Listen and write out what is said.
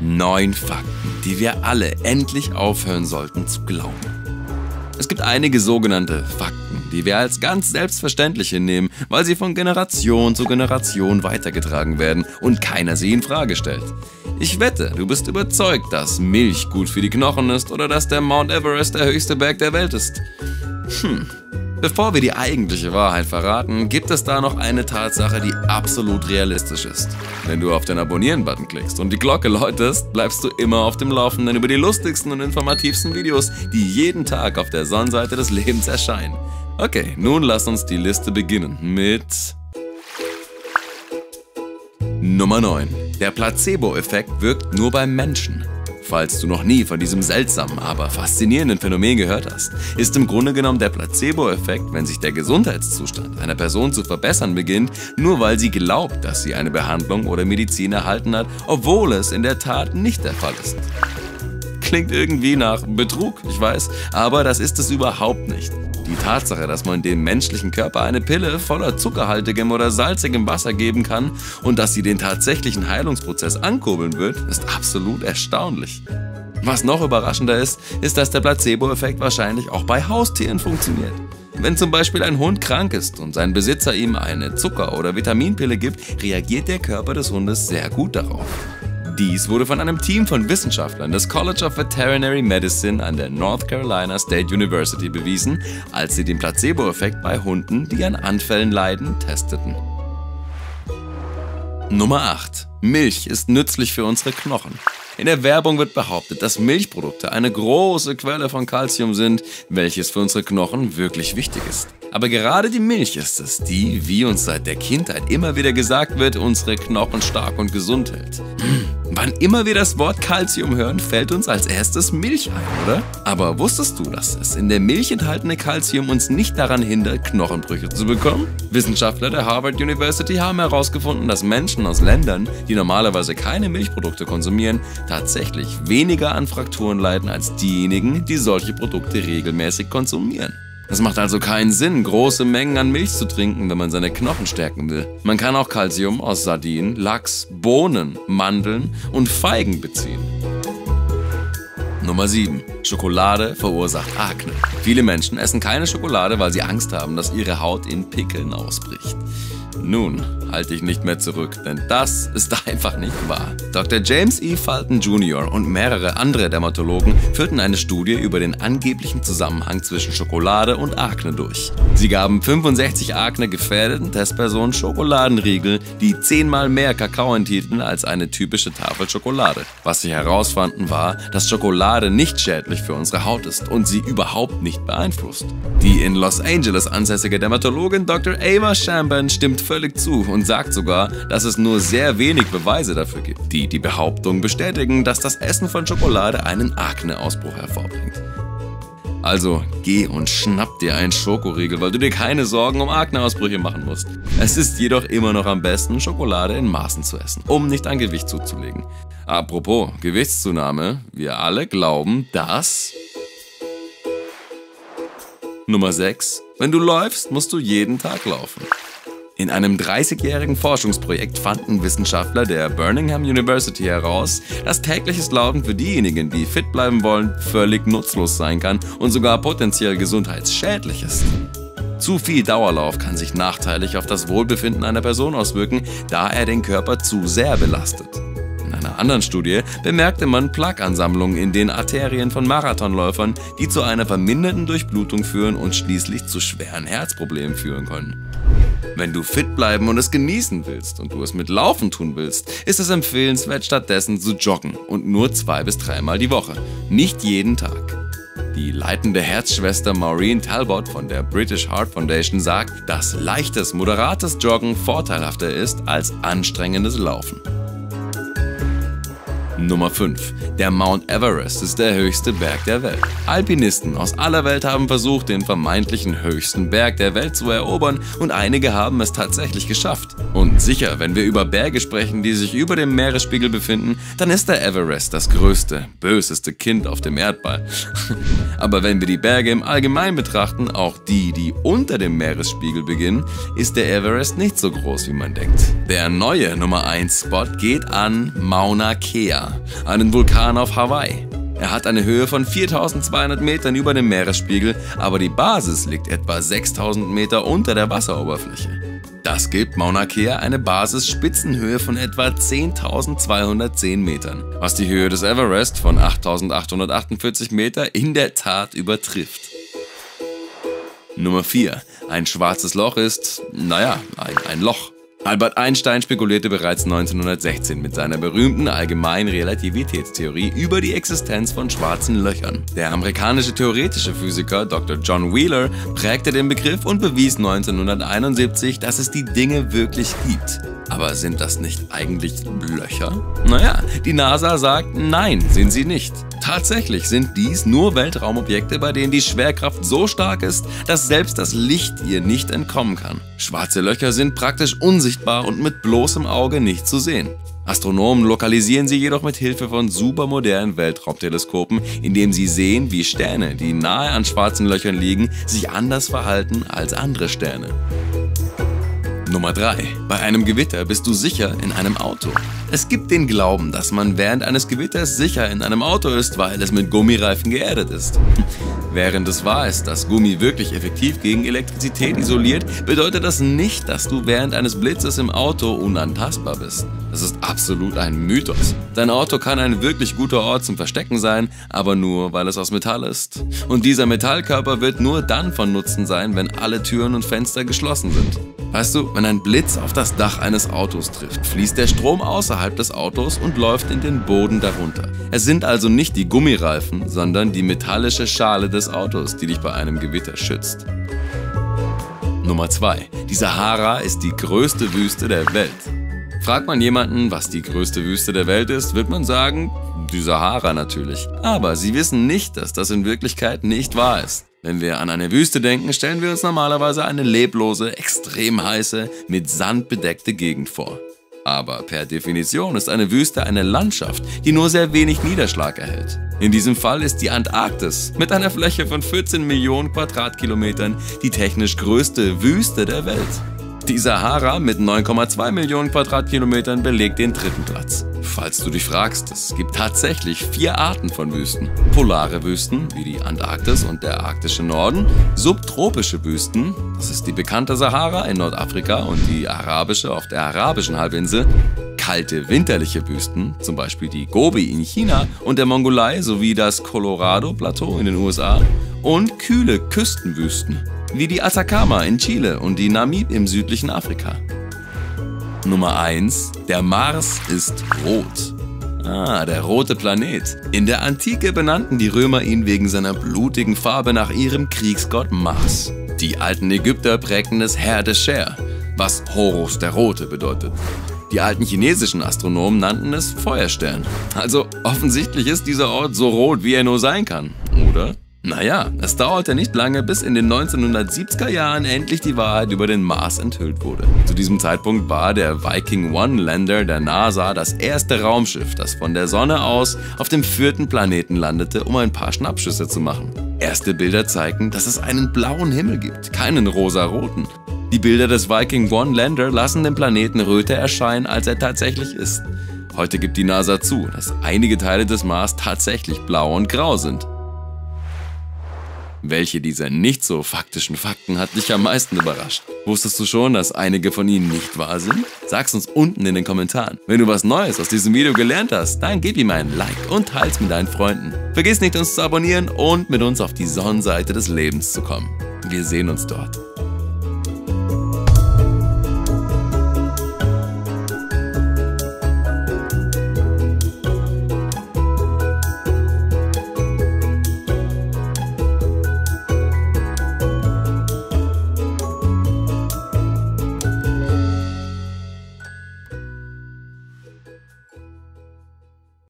Neun Fakten, die wir alle endlich aufhören sollten zu glauben. Es gibt einige sogenannte Fakten, die wir als ganz selbstverständlich hinnehmen, weil sie von Generation zu Generation weitergetragen werden und keiner sie in Frage stellt. Ich wette, du bist überzeugt, dass Milch gut für die Knochen ist oder dass der Mount Everest der höchste Berg der Welt ist. Hm, Bevor wir die eigentliche Wahrheit verraten, gibt es da noch eine Tatsache, die absolut realistisch ist. Wenn du auf den Abonnieren-Button klickst und die Glocke läutest, bleibst du immer auf dem Laufenden über die lustigsten und informativsten Videos, die jeden Tag auf der Sonnenseite des Lebens erscheinen. Okay, nun lass uns die Liste beginnen mit Nummer 9. Der Placebo-Effekt wirkt nur beim Menschen. Falls du noch nie von diesem seltsamen, aber faszinierenden Phänomen gehört hast, ist im Grunde genommen der Placebo-Effekt, wenn sich der Gesundheitszustand einer Person zu verbessern beginnt, nur weil sie glaubt, dass sie eine Behandlung oder Medizin erhalten hat, obwohl es in der Tat nicht der Fall ist. Klingt irgendwie nach Betrug, ich weiß, aber das ist es überhaupt nicht. Die Tatsache, dass man dem menschlichen Körper eine Pille voller zuckerhaltigem oder salzigem Wasser geben kann und dass sie den tatsächlichen Heilungsprozess ankurbeln wird, ist absolut erstaunlich. Was noch überraschender ist, ist, dass der Placebo-Effekt wahrscheinlich auch bei Haustieren funktioniert. Wenn zum Beispiel ein Hund krank ist und sein Besitzer ihm eine Zucker- oder Vitaminpille gibt, reagiert der Körper des Hundes sehr gut darauf. Dies wurde von einem Team von Wissenschaftlern des College of Veterinary Medicine an der North Carolina State University bewiesen, als sie den Placebo-Effekt bei Hunden, die an Anfällen leiden, testeten. Nummer 8. Milch ist nützlich für unsere Knochen. In der Werbung wird behauptet, dass Milchprodukte eine große Quelle von Kalzium sind, welches für unsere Knochen wirklich wichtig ist. Aber gerade die Milch ist es, die, wie uns seit der Kindheit immer wieder gesagt wird, unsere Knochen stark und gesund hält. Wann immer wir das Wort Kalzium hören, fällt uns als erstes Milch ein, oder? Aber wusstest du, dass das in der Milch enthaltene Kalzium uns nicht daran hindert, Knochenbrüche zu bekommen? Wissenschaftler der Harvard University haben herausgefunden, dass Menschen aus Ländern, die normalerweise keine Milchprodukte konsumieren, tatsächlich weniger an Frakturen leiden als diejenigen, die solche Produkte regelmäßig konsumieren. Es macht also keinen Sinn, große Mengen an Milch zu trinken, wenn man seine Knochen stärken will. Man kann auch Kalzium aus Sardinen, Lachs, Bohnen, Mandeln und Feigen beziehen. Nummer 7. Schokolade verursacht Akne. Viele Menschen essen keine Schokolade, weil sie Angst haben, dass ihre Haut in Pickeln ausbricht. Nun, halte ich nicht mehr zurück, denn das ist einfach nicht wahr. Dr. James E. Fulton Jr. und mehrere andere Dermatologen führten eine Studie über den angeblichen Zusammenhang zwischen Schokolade und Akne durch. Sie gaben 65 Akne-gefährdeten Testpersonen Schokoladenriegel, die zehnmal mehr Kakao enthielten als eine typische Tafel Schokolade. Was sie herausfanden war, dass Schokolade nicht schädlich für unsere Haut ist und sie überhaupt nicht beeinflusst. Die in Los Angeles ansässige Dermatologin Dr. Ava Shamban stimmt völlig zu und sagt sogar, dass es nur sehr wenig Beweise dafür gibt, die die Behauptung bestätigen, dass das Essen von Schokolade einen Akneausbruch hervorbringt. Also geh und schnapp dir einen Schokoriegel, weil du dir keine Sorgen um Akneausbrüche machen musst. Es ist jedoch immer noch am besten, Schokolade in Maßen zu essen, um nicht an Gewicht zuzulegen. Apropos Gewichtszunahme, wir alle glauben, dass... Nummer 6. Wenn du läufst, musst du jeden Tag laufen. In einem 30-jährigen Forschungsprojekt fanden Wissenschaftler der Birmingham University heraus, dass tägliches Laufen für diejenigen, die fit bleiben wollen, völlig nutzlos sein kann und sogar potenziell gesundheitsschädlich ist. Zu viel Dauerlauf kann sich nachteilig auf das Wohlbefinden einer Person auswirken, da er den Körper zu sehr belastet. In einer anderen Studie bemerkte man Plaqueansammlungen in den Arterien von Marathonläufern, die zu einer verminderten Durchblutung führen und schließlich zu schweren Herzproblemen führen können. Wenn du fit bleiben und es genießen willst und du es mit Laufen tun willst, ist es empfehlenswert, stattdessen zu joggen und nur zwei bis dreimal die Woche, nicht jeden Tag. Die leitende Herzschwester Maureen Talbot von der British Heart Foundation sagt, dass leichtes, moderates Joggen vorteilhafter ist als anstrengendes Laufen. Nummer 5. Der Mount Everest ist der höchste Berg der Welt. Alpinisten aus aller Welt haben versucht, den vermeintlichen höchsten Berg der Welt zu erobern und einige haben es tatsächlich geschafft. Und sicher, wenn wir über Berge sprechen, die sich über dem Meeresspiegel befinden, dann ist der Everest das größte, böseste Kind auf dem Erdball. Aber wenn wir die Berge im Allgemeinen betrachten, auch die, die unter dem Meeresspiegel beginnen, ist der Everest nicht so groß, wie man denkt. Der neue Nummer 1 Spot geht an Mauna Kea. NASA, einen Vulkan auf Hawaii. Er hat eine Höhe von 4200 Metern über dem Meeresspiegel, aber die Basis liegt etwa 6000 Meter unter der Wasseroberfläche. Das gibt Mauna Kea eine Basisspitzenhöhe von etwa 10.210 Metern, was die Höhe des Everest von 8.848 Meter in der Tat übertrifft. Nummer 4. Ein schwarzes Loch ist, naja, ein, ein Loch. Albert Einstein spekulierte bereits 1916 mit seiner berühmten allgemeinen Relativitätstheorie über die Existenz von schwarzen Löchern. Der amerikanische theoretische Physiker Dr. John Wheeler prägte den Begriff und bewies 1971, dass es die Dinge wirklich gibt. Aber sind das nicht eigentlich Löcher? Naja, die NASA sagt, nein, sind sie nicht. Tatsächlich sind dies nur Weltraumobjekte, bei denen die Schwerkraft so stark ist, dass selbst das Licht ihr nicht entkommen kann. Schwarze Löcher sind praktisch unsichtbar und mit bloßem Auge nicht zu sehen. Astronomen lokalisieren sie jedoch mit Hilfe von supermodernen Weltraumteleskopen, indem sie sehen, wie Sterne, die nahe an schwarzen Löchern liegen, sich anders verhalten als andere Sterne. Nummer 3. Bei einem Gewitter bist du sicher in einem Auto. Es gibt den Glauben, dass man während eines Gewitters sicher in einem Auto ist, weil es mit Gummireifen geerdet ist. Während es wahr ist, dass Gummi wirklich effektiv gegen Elektrizität isoliert, bedeutet das nicht, dass du während eines Blitzes im Auto unantastbar bist. Das ist absolut ein Mythos. Dein Auto kann ein wirklich guter Ort zum Verstecken sein, aber nur, weil es aus Metall ist. Und dieser Metallkörper wird nur dann von Nutzen sein, wenn alle Türen und Fenster geschlossen sind. Weißt du, wenn ein Blitz auf das Dach eines Autos trifft, fließt der Strom außerhalb des Autos und läuft in den Boden darunter. Es sind also nicht die Gummireifen, sondern die metallische Schale des Autos, die dich bei einem Gewitter schützt. Nummer 2. Die Sahara ist die größte Wüste der Welt. Fragt man jemanden, was die größte Wüste der Welt ist, wird man sagen, die Sahara natürlich. Aber sie wissen nicht, dass das in Wirklichkeit nicht wahr ist. Wenn wir an eine Wüste denken, stellen wir uns normalerweise eine leblose, extrem heiße, mit Sand bedeckte Gegend vor. Aber per Definition ist eine Wüste eine Landschaft, die nur sehr wenig Niederschlag erhält. In diesem Fall ist die Antarktis mit einer Fläche von 14 Millionen Quadratkilometern die technisch größte Wüste der Welt. Die Sahara mit 9,2 Millionen Quadratkilometern belegt den dritten Platz. Falls du dich fragst, es gibt tatsächlich vier Arten von Wüsten. Polare Wüsten, wie die Antarktis und der arktische Norden, subtropische Wüsten, das ist die bekannte Sahara in Nordafrika und die arabische auf der arabischen Halbinsel, kalte winterliche Wüsten, zum Beispiel die Gobi in China und der Mongolei sowie das Colorado-Plateau in den USA, und kühle Küstenwüsten, wie die Atacama in Chile und die Namib im südlichen Afrika. Nummer 1. Der Mars ist rot. Ah, der rote Planet. In der Antike benannten die Römer ihn wegen seiner blutigen Farbe nach ihrem Kriegsgott Mars. Die alten Ägypter prägten es Herr des Scher, was Horus der Rote bedeutet. Die alten chinesischen Astronomen nannten es Feuerstern. Also offensichtlich ist dieser Ort so rot, wie er nur sein kann, oder? Naja, es dauerte nicht lange, bis in den 1970er Jahren endlich die Wahrheit über den Mars enthüllt wurde. Zu diesem Zeitpunkt war der Viking One Lander der NASA das erste Raumschiff, das von der Sonne aus auf dem vierten Planeten landete, um ein paar Schnappschüsse zu machen. Erste Bilder zeigten, dass es einen blauen Himmel gibt, keinen rosaroten. Die Bilder des Viking One Lander lassen den Planeten röter erscheinen, als er tatsächlich ist. Heute gibt die NASA zu, dass einige Teile des Mars tatsächlich blau und grau sind. Welche dieser nicht so faktischen Fakten hat dich am meisten überrascht? Wusstest du schon, dass einige von ihnen nicht wahr sind? Sag's uns unten in den Kommentaren. Wenn du was Neues aus diesem Video gelernt hast, dann gib ihm einen Like und teils mit deinen Freunden. Vergiss nicht, uns zu abonnieren und mit uns auf die Sonnenseite des Lebens zu kommen. Wir sehen uns dort.